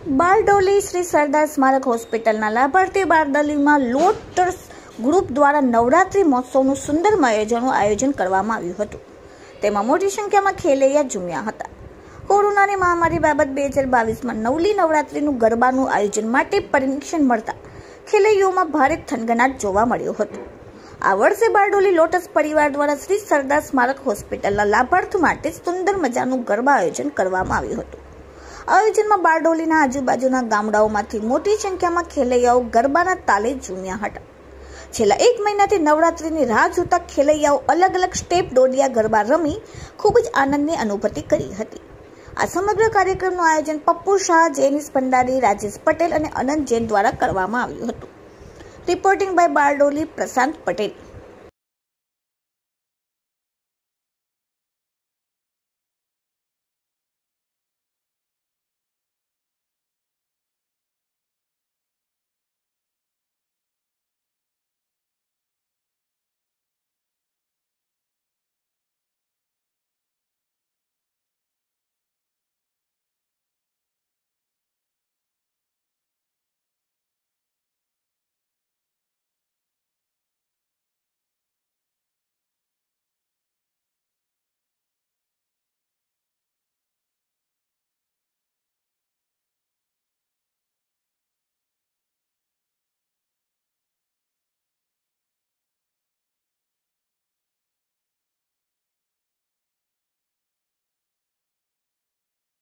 બારડોલી શ્રી સરદાર સ્મારક હોસ્પિટલના લાભાર્થી બારડોલીમાં લોટસ ગ્રુપ દ્વારા નવરાત્રિ મહોત્સવનું સુંદર આયોજનનું આયોજન કરવામાં આવ્યું હતું. તેમાં મોટી સંખ્યામાં ખેલૈયા ઝૂમ્યા હતા. કોરોનાની મહામારી બાબત બે હજાર બાવીસમાં નવલી નવરાત્રિનું ગરબાનું આયોજન માટે પરમિશન મળતા ખેલૈયાઓમાં ભારે થનગનાટ જોવા મળ્યો હતો. આ વર્ષે બારડોલી લોટસ પરિવાર દ્વારા શ્રી સરદાર સ્મારક હોસ્પિટલના લાભાર્થ માટે સુંદર મજાનું ગરબા આયોજન કરવામાં આવ્યું હતું. આયોજનમાં બારડોલીના આજુબાજુના ગામડાઓમાંથી મોટી સંખ્યામાં ખેલૈયાઓ ગરબાના તાલે ઝૂમ્યા હતા. છેલ્લા એક મહિનાથી નવરાત્રિની રાહ જોતા ખેલૈયાઓ અલગ અલગ સ્ટેપ દોડિયા, ગરબા રમી, ખૂબ જ આનંદની અનુભૂતિ કરી હતી. આ સમગ્ર કાર્યક્રમનું આયોજન પપ્પુ શાહ, જેનિસ ભંડારી, રાજેશ પટેલ અને અનંત જૈન દ્વારા કરવામાં આવ્યું હતું. Reporting by Bardoli, Prashant Patel.